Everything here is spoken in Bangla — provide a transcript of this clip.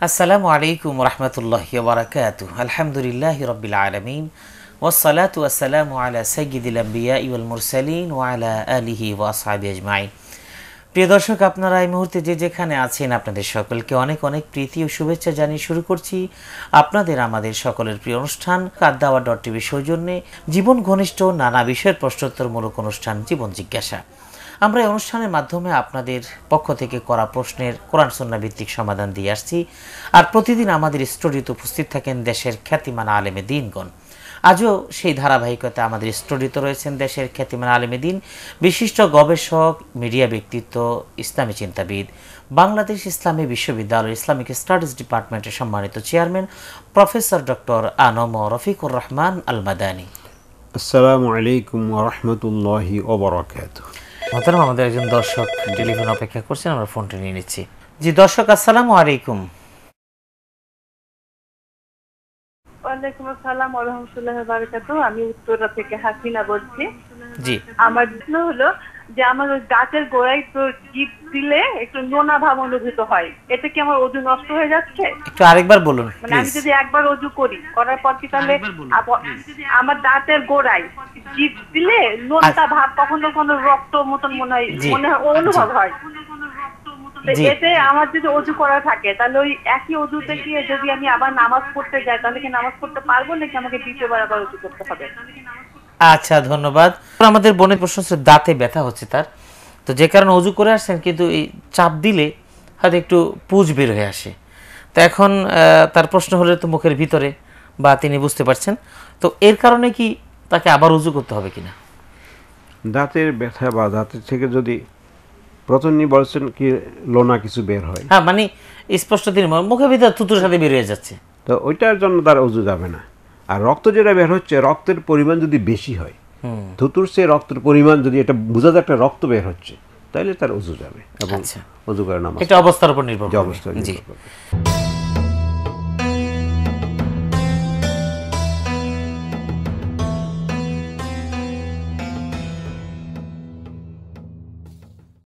আসসালামু আলাইকুম রহমতুল্লাহ বারাকাত আলহামদুলিল্লাহ রবিল আলমিন। ওসালাত ওয়াসালামু আলা আম্বিয়া ইউল মুরসালিন ওয়ালা আলিহি ওয়াসাবি আজমাইন। প্রিয় দর্শক, আপনারা এই মুহূর্তে যে যেখানে আছেন, আপনাদের সকলকে অনেক অনেক প্রীতি ও শুভেচ্ছা জানিয়ে শুরু করছি আপনাদের, আমাদের সকলের প্রিয় অনুষ্ঠান কাদ্দাওয়া ডট টিভি সৌজন্যে। জীবন ঘনিষ্ঠ নানা বিষয়ের প্রশ্নোত্তরমূলক অনুষ্ঠান জীবন জিজ্ঞাসা। আমরা এই অনুষ্ঠানের মাধ্যমে আপনাদের পক্ষ থেকে করা প্রশ্নের কোরআন সন্না ভিত্তিক সমাধান দিয়ে আসছি। আর প্রতিদিন আমাদের স্টুডিওতে উপস্থিত থাকেন দেশের খ্যাতিমান আলেমে দিনগণ। আজও সেই ধারাবাহিকতা আমাদের স্টুডিওতে রয়েছেন দেশের খ্যাতিমান আলেমে দিন, বিশিষ্ট গবেষক, মিডিয়া ব্যক্তিত্ব, ইসলামী চিন্তাবিদ, বাংলাদেশ ইসলামী বিশ্ববিদ্যালয় ইসলামিক স্টাডিজ ডিপার্টমেন্টের সম্মানিত chairman professor doctor ANM Rafiqur Rahman Al Madani আসসালামু আলাইকুম ওরহমতুল্লাহি ওবরাকাত মহতারাম আমাদের একজন দর্শক টেলিফোন অপেক্ষা করছেন আমরা ফোনটা নিয়ে নিচ্ছি। জি দর্শক আসসালামু আলাইকুম। ওয়ালাইকুম আসসালাম আলহামদুলিল্লাহ বারাকাতু আমি উত্তরা থেকে হাসিনা বলছি। জি। আমার প্রশ্ন হলো যে আমার ওই গাছের গোড়ায় তো জিপ দিলে একটু নোনা ভাব অনুভূত হয়। এতে কি আমার ওজন নষ্ট হয়ে যাচ্ছে? একটু আরেকবার বলুন মানে আমি যদি একবার অজু করি করার পর কি তাহলে আমার দাঁতের গোড়ায় জিপ দিলে নোনতা ভাব কখনো কখনো রক্ত মতন মনে হয়। মনে হয় অনুভব হয়। এতে আমার যদি অজু করা থাকে তাহলে ওই একই অজুতে গিয়ে যদি আমি আবার নামাজ পড়তে যাই তাহলে কি নামাজ পড়তে পারব নাকি আমাকে দ্বিতীয়বার আবার অজু করতে হবে? আচ্ছা ধন্যবাদ। আমাদের বোনের প্রশ্ন হচ্ছে দাঁতে ব্যথা হচ্ছে তার। তো যে কারণে অজু করে আসছেন কিন্তু এই চাপ দিলে হয়তো একটু পুজ বের হয়ে আসে। তো এখন তার প্রশ্ন হলে তো মুখের ভিতরে বা তিনি বুঝতে পারছেন। তো এর কারণে কি তাকে আবার উজু করতে হবে কিনা? দাঁতের ব্যথা বা দাঁতের থেকে যদি প্রথমই বলছেন কি লোনা কিছু বের হয়। হ্যাঁ মানে স্পষ্ট তিনি মুখের ভিতরে থুতুর সাথে বের হয়ে যাচ্ছে। তো ওইটার জন্য তার উজু যাবে না। আর রক্ত যেটা বের হচ্ছে রক্তের পরিমাণ যদি বেশি হয় ধুতুর সে রক্তের পরিমাণ যদি এটা বোঝা যায় একটা রক্ত বের হচ্ছে তাহলে তার উজু যাবে এবং আচ্ছা। উজু করে নামাজ এটা অবস্থার উপর নির্ভর করে। অবস্থা জি করবে।